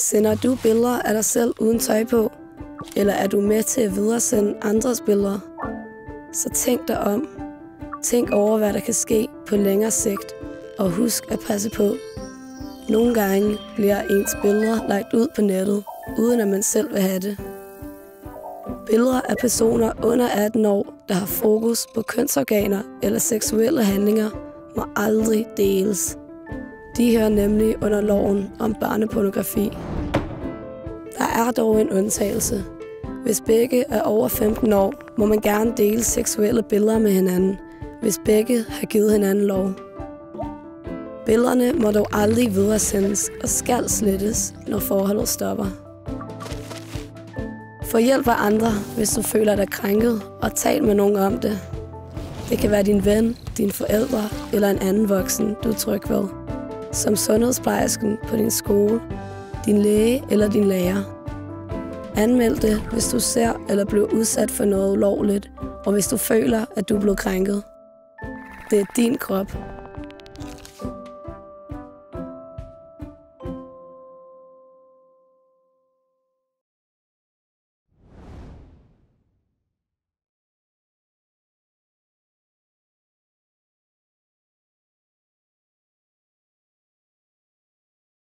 Sender du billeder af dig selv uden tøj på? Eller er du med til at videresende andres billeder? Så tænk dig om. Tænk over, hvad der kan ske på længere sigt, og husk at passe på. Nogle gange bliver ens billeder lagt ud på nettet, uden at man selv vil have det. Billeder af personer under 18 år, der har fokus på kønsorganer eller seksuelle handlinger, må aldrig deles. De hører nemlig under loven om barnepornografi. Er dog en undtagelse. Hvis begge er over 15 år, må man gerne dele seksuelle billeder med hinanden, hvis begge har givet hinanden lov. Billederne må dog aldrig videresendes og skal slettes, når forholdet stopper. Få hjælp af andre, hvis du føler dig krænket, og tal med nogen om det. Det kan være din ven, dine forældre eller en anden voksen, du er tryg ved. Som sundhedsplejersken på din skole, din læge eller din lærer. Anmeld det, hvis du ser eller bliver udsat for noget ulovligt, og hvis du føler, at du er blevet krænket. Det er din krop,